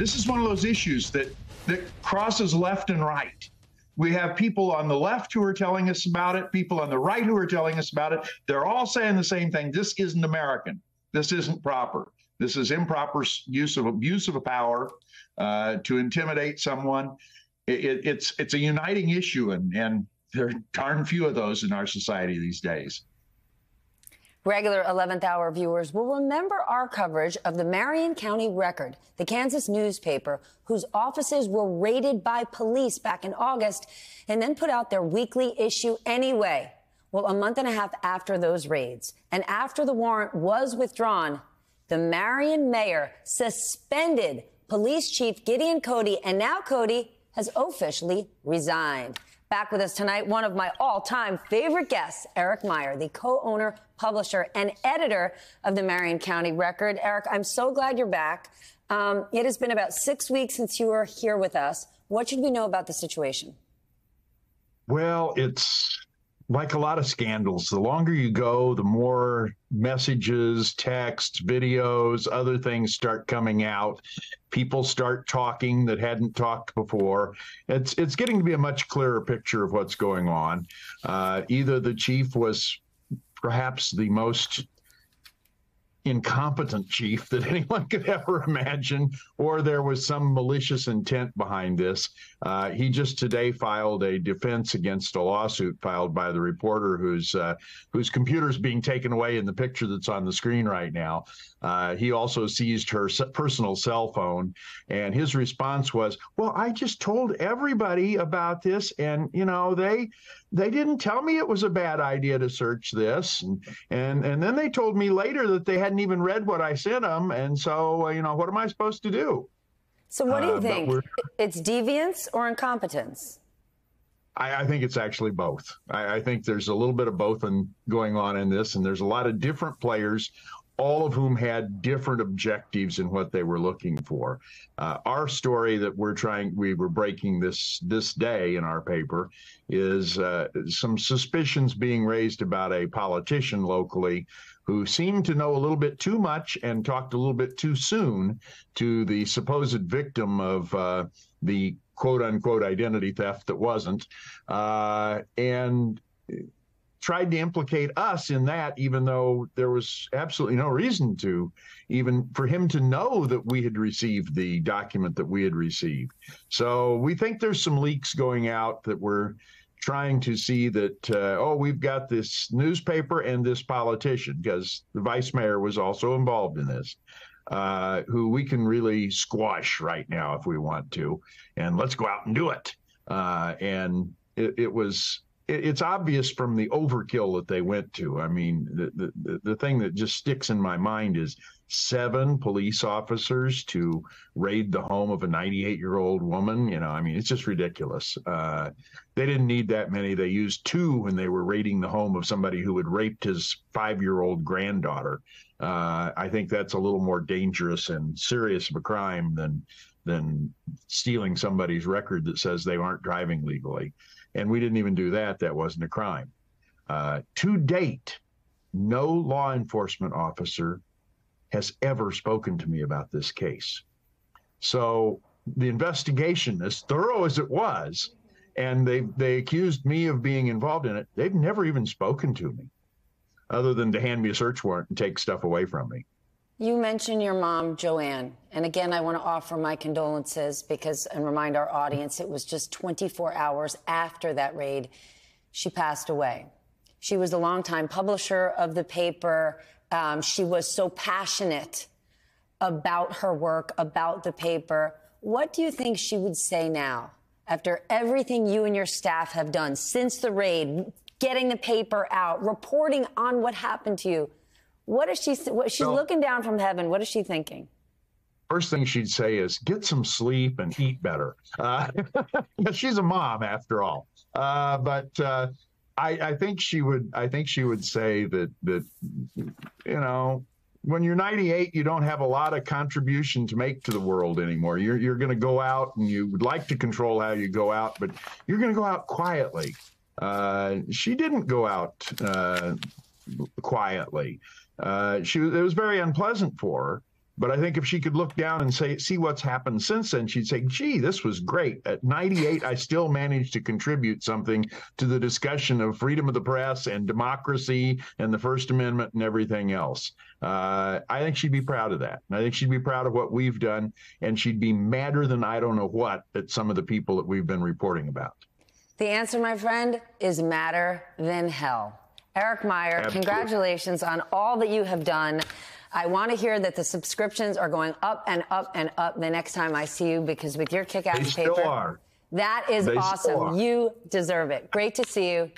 This is one of those issues that that crosses left and right. We have people on the left who are telling us about it, people on the right who are telling us about it. They're all saying the same thing. This isn't American. This isn't proper. This is improper use of abuse of power uh, to intimidate someone. It, it, it's it's a uniting issue, and and there are darn few of those in our society these days. Regular 11th hour viewers will remember our coverage of the Marion County Record, the Kansas newspaper whose offices were raided by police back in August and then put out their weekly issue anyway. Well, a month and a half after those raids and after the warrant was withdrawn, the Marion mayor suspended police chief Gideon Cody and now Cody has officially resigned. Back with us tonight, one of my all time favorite guests, Eric Meyer, the co owner, publisher, and editor of the Marion County Record. Eric, I'm so glad you're back. Um, it has been about six weeks since you were here with us. What should we know about the situation? Well, it's like a lot of scandals, the longer you go, the more messages, texts, videos, other things start coming out. People start talking that hadn't talked before. It's it's getting to be a much clearer picture of what's going on. Uh, either the chief was perhaps the most incompetent chief that anyone could ever imagine, or there was some malicious intent behind this. Uh, he just today filed a defense against a lawsuit filed by the reporter whose uh, whose computer is being taken away in the picture that's on the screen right now. Uh, he also seized her personal cell phone, and his response was, "Well, I just told everybody about this, and you know they they didn't tell me it was a bad idea to search this, and and and then they told me later that they hadn't even read what I sent them, and so uh, you know what am I supposed to do?" So, what do you uh, think? It's deviance or incompetence? I, I think it's actually both. I, I, think there's a little bit of both in, going on in this, and there's a lot of different players all of whom had different objectives in what they were looking for. Uh, our story that we're trying, we were breaking this this day in our paper, is uh, some suspicions being raised about a politician locally who seemed to know a little bit too much and talked a little bit too soon to the supposed victim of uh, the quote unquote identity theft that wasn't, uh, and tried to implicate us in that, even though there was absolutely no reason to, even for him to know that we had received the document that we had received. So we think there's some leaks going out that we're trying to see that, uh, oh, we've got this newspaper and this politician, because the vice mayor was also involved in this. Uh, who we can really squash right now if we want to, and let's go out and do it. Uh, and it, it was it's obvious from the overkill that they went to. I mean, the, the, the thing that just sticks in my mind is seven police officers to raid the home of a 98 year old woman. You know, I mean, it's just ridiculous. Uh, they didn't need that many. They used two when they were raiding the home of somebody who had raped his five year old granddaughter. Uh, I think that's a little more dangerous and serious of a crime than than stealing somebody's record that says they aren't driving legally and we didn't even do that. That wasn't a crime. Uh, to date, no law enforcement officer has ever spoken to me about this case. So the investigation, as thorough as it was, and they they accused me of being involved in it. They've never even spoken to me, other than to hand me a search warrant and take stuff away from me. You mentioned your mom, Joanne. And again, I want to offer my condolences because, and remind our audience, it was just 24 hours after that raid she passed away. She was a longtime publisher of the paper. Um, she was so passionate about her work, about the paper. What do you think she would say now after everything you and your staff have done since the raid, getting the paper out, reporting on what happened to you? What is she? What, she's well, looking down from heaven. What is she thinking? First thing she'd say is get some sleep and eat better. Uh, she's a mom after all. Uh, but uh, I, I think she would. I think she would say that that you know when you're 98, you don't have a lot of contribution to make to the world anymore. You're you're going to go out and you would like to control how you go out, but you're going to go out quietly. Uh, she didn't go out uh, quietly. Uh, she it was very unpleasant for her, But I think if she could look down and say, see what's happened since then, she'd say, gee, this was great. At 98, I still managed to contribute something to the discussion of freedom of the press and democracy and the First Amendment and everything else. Uh, I think she'd be proud of that. And I think she'd be proud of what we've done. And she'd be madder than I don't know what at some of the people that we've been reporting about. The answer, my friend, is madder than hell. Eric Meyer, Absolutely. congratulations on all that you have done. I want to hear that the subscriptions are going up and up and up the next time I see you because with your kick ass paper, are. that is they awesome. You deserve it. Great to see you.